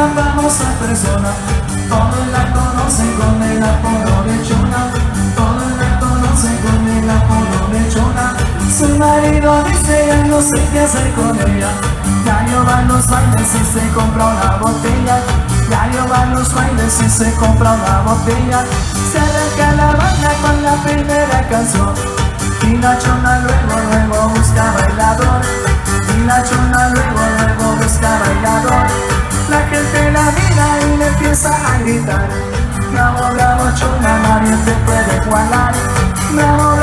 una famosa persona. Todos la conocen con el apodo lechona. Todos la conocen con el apodo lechona. Su marido dice ya no sé qué hacer con ella Ya va a los bailes y se compra una botella. Ya va a los bailes y se compra una botella. Se arranca la banda con la primera canción. Y la chona luego luego busca bailar. Gritar. Bravo, bravo nadie te puede igualar Bravo,